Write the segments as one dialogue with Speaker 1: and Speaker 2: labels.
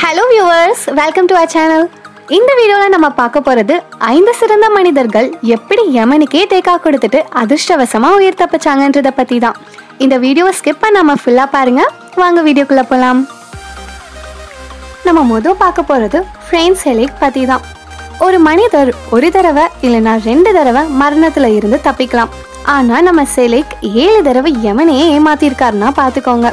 Speaker 1: Hello viewers welcome to our channel இந்த வீடியோவில் நம்ம பார்க்க போகிறது ஐந்து சிறந்த மனிதர்கள் எப்படி யமனுக்கே டேக்கா கொடுத்துட்டு அதிர்ஷ்டவசமாக உயிர் தப்பிச்சாங்கன்றதை பற்றி தான் இந்த வீடியோவை ஸ்கிப் பண்ணாமல் ஃபுல்லாக பாருங்க. வாங்க வீடியோக்குள்ளே போகலாம் நம்ம முதல் பார்க்க போகிறது ஃப்ரெண்ட்ஸ் ஹெலிக் பற்றி தான் ஒரு மனிதர் ஒரு தடவை இல்லைனா ரெண்டு தடவை மரணத்தில் இருந்து தப்பிக்கலாம். ஆனால் நம்ம செலிக் ஏழு தடவை யமனையே ஏமாத்திருக்காருன்னா பார்த்துக்கோங்க.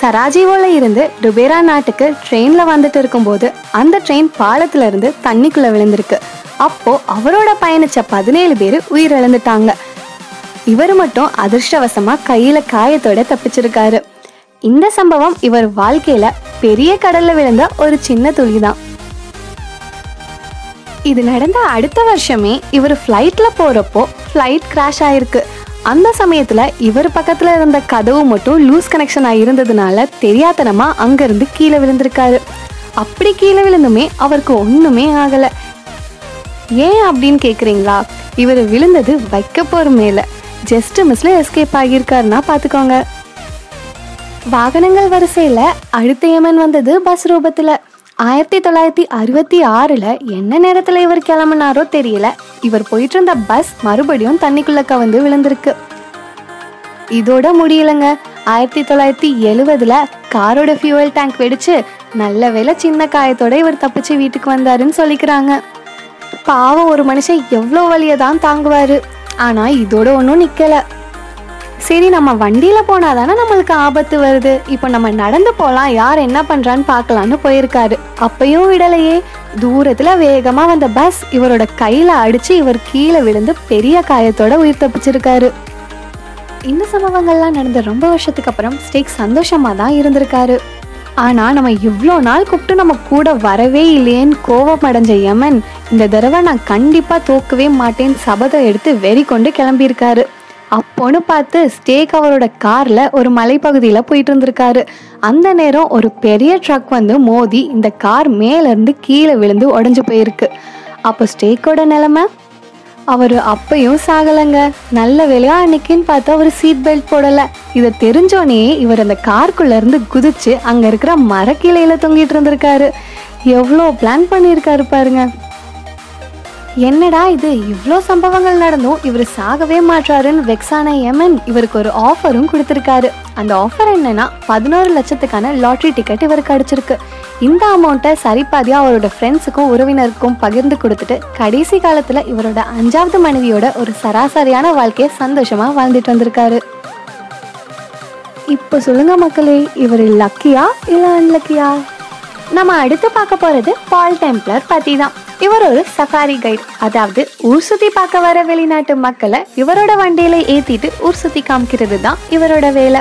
Speaker 1: சராஜீவோல இருந்து டுபேரா நாட்டுக்கு ட்ரெயின்ல வந்துட்டு இருக்கும்போது அந்த ட்ரெயின் பாலத்துல இருந்து தண்ணிக்குள்ள விழுந்திருக்கு. அப்போ அவரோட பயணிச்ச பதினேழு பேர் உயிரிழந்துட்டாங்க. இவர் மட்டும் அதிர்ஷ்டவசமா கையில காயத்தோட தப்பிச்சிருக்காரு. இந்த சம்பவம் இவர் வாழ்க்கையில பெரிய கடல்ல விழுந்த ஒரு சின்ன துளிதான். இது நடந்த அடுத்த வருஷமே இவர் ஃப்ளைட்ல போறப்போ ஃப்ளைட் கிராஷ் ஆயிருக்கு. அந்த சமயத்துல இவர் பக்கத்துல இருந்த கதவு மட்டும் லூஸ் கனெக்ஷன் இருந்ததுனால தெரியாதனமா அங்கிருந்து கீழே விழுந்திருக்காரு. அப்படி கீழே விழுந்துமே அவருக்கு ஒண்ணுமே ஆகல. ஏன் அப்படின்னு கேக்குறீங்களா? இவர் விழுந்தது வைக்க போற மேல. ஜஸ்ட் மிஸ்ல எஸ்கேப் ஆகியிருக்காருன்னா பாத்துக்கோங்க. வாகனங்கள் வரிசையில அடுத்த ஏமன் வந்தது பஸ் ரூபத்துல. ஆயிரத்தி தொள்ளாயிரத்தி அறுபத்தி ஆறுல என்ன நேரத்துல இவர் கிளம்புனாரோ தெரியல. இவர் போயிட்டு இருந்த பஸ் மறுபடியும் தண்ணிக்குள்ள கவந்து விழுந்திருக்கு. இதோட முடியலங்க. ஆயிரத்தி தொள்ளாயிரத்தி எழுவதுல காரோட ஃபியூவல் டேங்க் வெடிச்சு நல்ல வேலை சின்ன காயத்தோட இவர் தப்பிச்சு வீட்டுக்கு வந்தாருன்னு சொல்லிக்கிறாங்க. பாவம் ஒரு மனுஷன் எவ்வளோ வழியை தான் தாங்குவாரு. ஆனா இதோட ஒன்றும் நிக்கல. சரி நம்ம வண்டியில போனா தானே நம்மளுக்கு ஆபத்து வருது. இப்போ நம்ம நடந்து போலாம் யார் என்ன பண்றான்னு பார்க்கலான்னு போயிருக்காரு. அப்பயும் விடலையே. தூரத்தில் வேகமாக வந்த பஸ் இவரோட கையில் அடித்து இவர் கீழே விழுந்து பெரிய காயத்தோட உயிர் தப்பிச்சிருக்காரு. இந்த சம்பவங்கள்லாம் நடந்த ரொம்ப வருஷத்துக்கு அப்புறம் ஸ்டேக் சந்தோஷமாக தான் இருந்திருக்காரு. ஆனால் நம்ம இவ்வளோ நாள் கூப்பிட்டு நம்ம கூட வரவே இல்லையேன்னு கோபம் அடைஞ்ச யமன் இந்த தடவை நான் கண்டிப்பாக தோக்கவே மாட்டேன்னு சபதம் எடுத்து வெறி கொண்டு கிளம்பியிருக்காரு. அப்போன்னு பார்த்து ஸ்டேக் அவரோட கார்ல ஒரு மலைப்பகுதியில போயிட்டு இருந்திருக்காரு. அந்த நேரம் ஒரு பெரிய ட்ரக் வந்து மோதி இந்த கார் மேல இருந்து கீழே விழுந்து உடஞ்சு போயிருக்கு. அப்போ ஸ்டேக்கோட நிலைமை? அவர் அப்பையும் சாகலைங்க. நல்ல வேலையா அன்னைக்குன்னு பார்த்து அவர் சீட் பெல்ட் போடலை. இதை தெரிஞ்சோனே இவர் அந்த கார்க்குள்ளேருந்து குதிச்சு அங்கே இருக்கிற மரக்கிளையில தொங்கிட்டு இருந்திருக்காரு. எவ்வளோ பிளான் பண்ணியிருக்காரு பாருங்க. என்னடா இது? இவ்வளோ சம்பவங்கள் நடந்தும் இவர் சாகவே மாட்டாருன்னு வெக்ஸான எமன் இவருக்கு ஒரு ஆஃபரும் கொடுத்துருக்காரு. அந்த ஆஃபர் என்னன்னா பதினோரு லட்சத்துக்கான லாட்ரி டிக்கெட் இவருக்கு அடிச்சிருக்கு இந்த அமௌண்ட்டை சரிபாதியாக அவரோட ஃப்ரெண்ட்ஸுக்கும் உறவினருக்கும் பகிர்ந்து கொடுத்துட்டு கடைசி காலத்தில் இவரோட அஞ்சாவது மனைவியோட ஒரு சராசரியான வாழ்க்கையை சந்தோஷமாக வாழ்ந்துட்டு வந்திருக்காரு. இப்போ சொல்லுங்க மக்களே இவர் லக்கியா இல்லை அன்லக்கியா நம்ம அடுத்து பார்க்க போறது பால் டெம்ப்ளர் பத்தி தான் இவர் ஒரு சஃபாரி கைட். அதாவது ஊர் சுத்தி பார்க்க வர வெளிநாட்டு மக்களை இவரோட வண்டியில ஏத்திட்டு ஊர் சுத்தி காமிக்கிறது தான் இவரோட வேலை.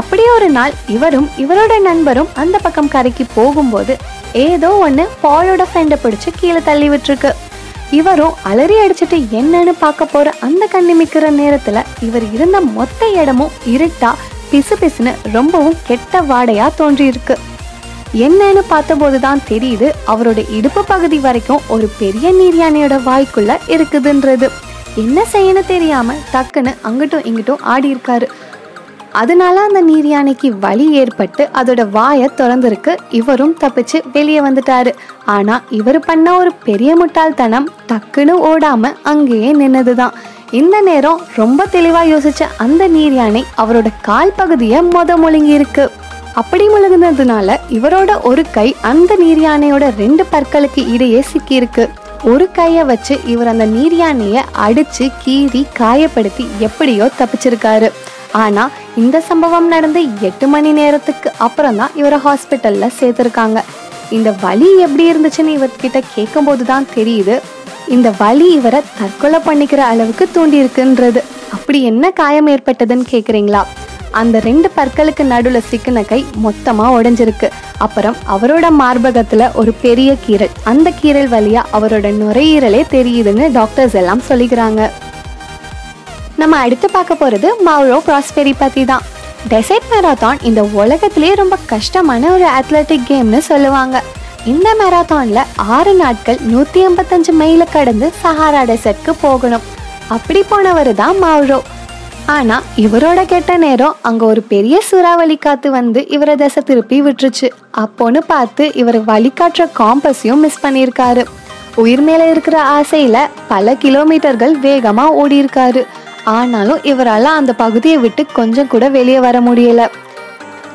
Speaker 1: அப்படியே ஒரு நாள் இவரும் இவரோட நண்பரும் அந்த பக்கம் கரைக்கு போகும்போது ஏதோ ஒன்று பாலோட ஃப்ரெண்டை பிடிச்சு கீழே தள்ளி விட்டுருக்கு. இவரும் அலறி அடிச்சுட்டு என்னன்னு பார்க்க போற அந்த கண்ணிமிக்கிற நேரத்துல இவர் இருந்த மொத்த இடமும் இருட்டா பிசு பிசுன்னு ரொம்பவும் கெட்ட வாடையா தோன்றியிருக்கு. என்னன்னு பார்த்தபோது தான் தெரியுது அவரோட இடுப்பு பகுதி வரைக்கும் ஒரு பெரிய நீர்யானையோட வாய்க்குள்ள இருக்குதுன்றது. என்ன செய்யணும் தெரியாம டக்குன்னு அங்கிட்டும் இங்கிட்டும் ஆடி இருக்காரு. அதனால அந்த நீர் யானைக்கு வலி ஏற்பட்டு அதோட வாயை திறந்திருக்கு. இவரும் தப்பிச்சு வெளியே வந்துட்டாரு. ஆனா இவர் பண்ண ஒரு பெரிய முட்டாள்தனம் டக்குன்னு ஓடாம அங்கேயே நின்னதுதான். இந்த நேரம் ரொம்ப தெளிவா யோசிச்ச அந்த நீர் யானை அவரோட கால் பகுதியை மொத முழுங்கி இருக்கு அப்படி முழுகுனதுனால இவரோட ஒரு கை அந்த நீர் யானையோட ரெண்டு பற்களுக்கு இடையே சிக்கியிருக்கு. ஒரு கையை வச்சு இவர் அந்த நீர் யானையை அடிச்சு கீறி காயப்படுத்தி எப்படியோ தப்பிச்சிருக்காரு. ஆனா இந்த சம்பவம் நடந்து எட்டு மணி நேரத்துக்கு அப்புறம் தான் இவரை ஹாஸ்பிட்டல்ல சேர்த்திருக்காங்க. இந்த வலி எப்படி இருந்துச்சுன்னு இவர்கிட்ட கேட்கும்போது தான் தெரியுது. இந்த வலி இவரை தற்கொலை பண்ணிக்கிற அளவுக்கு தூண்டியிருக்குன்றது. அப்படி என்ன காயம் ஏற்பட்டதுன்னு கேக்குறீங்களா? அந்த ரெண்டு பற்களுக்கு நடுவில் சிக்கின கை மொத்தமாக உடஞ்சிருக்கு. அப்புறம் அவரோட மார்பகத்தில் ஒரு பெரிய கீரல் அந்த கீரல் வழியா அவரோட நுரையீரலே தெரியுதுன்னு டாக்டர்ஸ் எல்லாம் சொல்லிக்கிறாங்க. நம்ம அடுத்து பார்க்க போகிறது மௌரோ ப்ராஸ்பெரி பத்தி தான் டெசைட் மேராத்தான் இந்த உலகத்திலேயே ரொம்ப கஷ்டமான ஒரு அத்லெட்டிக் கேம்னு சொல்லுவாங்க. இந்த மேராத்தானில் ஆறு நாட்கள் நூற்றி ஐம்பத்தஞ்சு மைலை கடந்து சஹாரா டெசர்ட்க்கு போகணும். அப்படி போனவர் தான் மாவுரோ ஆனா இவரோட கெட்ட நேரம் அங்க ஒரு பெரிய சூறாவளி காத்து வந்து இவரை திசை திருப்பி விட்டுருச்சு. அப்போன்னு பார்த்து இவர் வழிகாட்டுற காம்பஸையும் மிஸ் பண்ணியிருக்காரு. உயிர் மேல இருக்கிற ஆசையில பல கிலோமீட்டர்கள் வேகமா ஓடி இருக்காரு ஆனாலும் இவரால அந்த பகுதியை விட்டு கொஞ்சம் கூட வெளியே வர முடியல.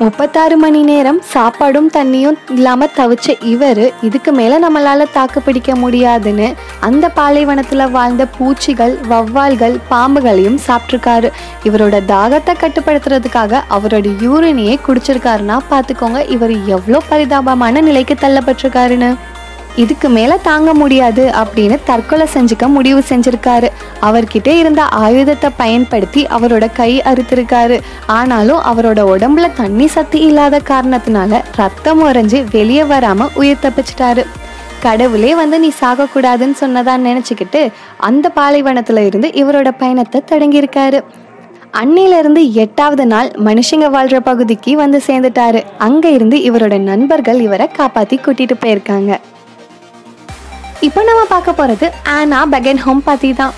Speaker 1: முப்பத்தாறு மணி நேரம் சாப்பாடும் தண்ணியும் இல்லாமல் தவிச்ச இவர் இதுக்கு மேலே நம்மளால் தாக்கு பிடிக்க முடியாதுன்னு அந்த பாலைவனத்தில் வாழ்ந்த பூச்சிகள் வவ்வால்கள் பாம்புகளையும் சாப்பிட்ருக்காரு இவரோட தாகத்தை கட்டுப்படுத்துறதுக்காக அவரோட யூரினியை குடிச்சிருக்காருன்னா பார்த்துக்கோங்க இவர் எவ்வளோ பரிதாபமான நிலைக்கு தள்ளப்பட்டிருக்காருன்னு. இதுக்கு மேல தாங்க முடியாது அப்படின்னு தற்கொலை செஞ்சுக்க முடிவு செஞ்சிருக்காரு. அவர்கிட்ட இருந்த ஆயுதத்தை பயன்படுத்தி அவரோட கை அறுத்திருக்காரு. ஆனாலும் அவரோட உடம்புல தண்ணி சக்தி இல்லாத காரணத்தினால ரத்தம் உறைஞ்சு வெளியே வராம உயிர் தப்பிச்சிட்டாரு. கடவுளே வந்து நீ சாகக்கூடாதுன்னு சொன்னதான் நினைச்சுக்கிட்டு அந்த பாலைவனத்துல இருந்து இவரோட பயணத்தை தொடங்கியிருக்காரு. அன்னையிலிருந்து எட்டாவது நாள் மனுஷங்க வாழ்ற பகுதிக்கு வந்து சேர்ந்துட்டாரு. அங்க இருந்து இவரோட நண்பர்கள் இவரை காப்பாத்தி கூட்டிட்டு போயிருக்காங்க. இப்போ நம்ம பார்க்க போகிறது ஆனா பெகன் ஹோம் பத்தி தான்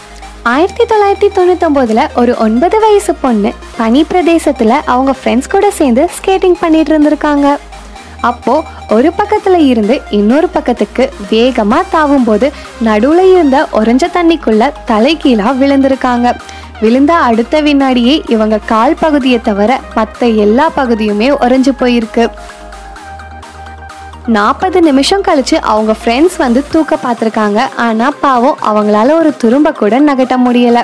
Speaker 1: ஆயிரத்தி தொள்ளாயிரத்தி தொண்ணூத்தொம்போதில் ஒரு ஒன்பது வயசு பொண்ணு பனி பிரதேசத்தில் அவங்க ஃப்ரெண்ட்ஸ் கூட சேர்ந்து ஸ்கேட்டிங் பண்ணிட்டு இருந்திருக்காங்க. அப்போ ஒரு பக்கத்துல இருந்து இன்னொரு பக்கத்துக்கு வேகமா தாவும் போது நடுவுல இருந்த ஒரஞ்ச தண்ணிக்குள்ள தலைகீழா விழுந்திருக்காங்க. விழுந்த அடுத்த வினாடியே இவங்க கால் பகுதியை தவிர மற்ற எல்லா பகுதியுமே உறைஞ்சு போயிருக்கு. நாற்பது நிமிஷம் கழிச்சு அவங்க ஃப்ரெண்ட்ஸ் வந்து தூக்க பார்த்துருக்காங்க. ஆனால் பாவம் அவங்களால ஒரு துரும்ப கூட நகட்ட முடியலை.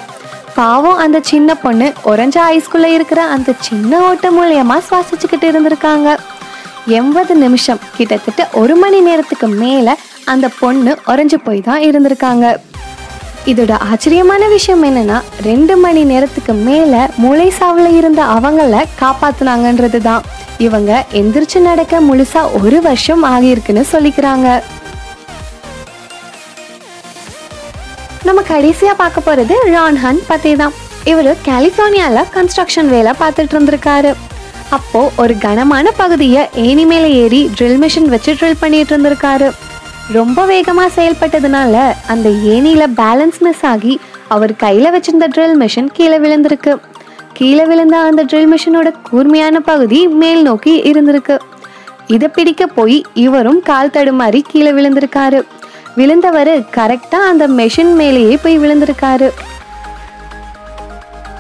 Speaker 1: பாவம் அந்த சின்ன பொண்ணு ஒரஞ்ச ஐஸ்குள்ள இருக்கிற அந்த சின்ன ஓட்டம் மூலியமா சுவாசிச்சுக்கிட்டு இருந்திருக்காங்க. எண்பது நிமிஷம் கிட்டத்தட்ட ஒரு மணி நேரத்துக்கு மேல அந்த பொண்ணு உறைஞ்சு போய் தான் இருந்திருக்காங்க. இதோட ஆச்சரியமான விஷயம் என்னன்னா ரெண்டு மணி நேரத்துக்கு மேல மூளை சாவுல இருந்த அவங்கள காப்பாத்துனாங்கன்றது தான் இவங்க எந்திரிச்சு நடக்க முழுசா ஒரு வருஷம் ஆகியிருக்குன்னு சொல்லிக்கிறாங்க. நம்ம கடைசியா பார்க்க போறது ரான்ஹன் பத்தி தான் இவரு கலிஃபோர்னியால கன்ஸ்ட்ரக்ஷன் வேலை பார்த்துட்டு இருந்திருக்காரு. அப்போ ஒரு கனமான பகுதியை ஏணி மேல ஏறி ட்ரில் மிஷின் வச்சு ட்ரில் பண்ணிட்டு இருந்திருக்காரு. ரொம்ப வேகமா செயல்பட்டதுனால அந்த ஏணியில பேலன்ஸ் மிஸ் ஆகி அவர் கையில வச்சிருந்த ட்ரில் மிஷின் கீழே விழுந்திருக்கு. கீழே விழுந்த அந்த ட்ரில் மிஷினோட கூர்மையான பகுதி மேல் நோக்கி இருந்திருக்கு. இதை பிடிக்க போய் இவரும் கால் தடுமாறி கீழே விழுந்திருக்காரு. விழுந்தவர் கரெக்டா அந்த மெஷின் மேலேயே போய் விழுந்திருக்காரு.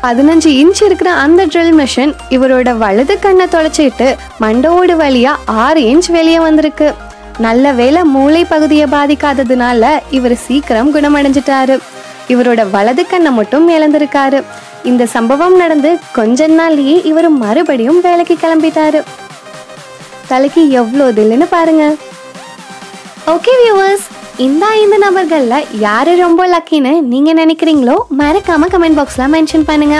Speaker 1: பதினஞ்சு இன்ச் இருக்கிற அந்த ட்ரில் மிஷின் இவரோட வலது கண்ணை தொலைச்சிட்டு மண்டவோடு வழியா ஆறு இன்ச் வெளியே வந்திருக்கு. நல்ல வேளை மூளை பகுதியை பாதிக்காததுனால இவர் சீக்கிரம் குணமடைஞ்சிட்டாரு. இவரோட வலது கண்ணை மட்டும் இழந்திருக்காரு. இந்த சம்பவம் நடந்து கொஞ்ச நாள்லயே இவர் மறுபடியும் வேலைக்கு கிளம்பிட்டாரு. தலைக்கு எவ்வளோ தில்லுன்னு பாருங்க. ஓகே வியூவர்ஸ் இந்த ஐந்து நபர்கள்ல யாரு ரொம்ப லக்கின்னு நீங்க நினைக்கிறீங்களோ மறக்காம கமெண்ட் பாக்ஸ்ல மென்ஷன் பண்ணுங்க.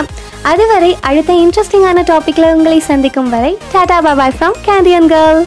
Speaker 1: அதுவரை அடுத்த இன்ட்ரெஸ்டிங்கான டாபிக்ல உங்களை சந்திக்கும் வரை tata bye bye from Canadian girl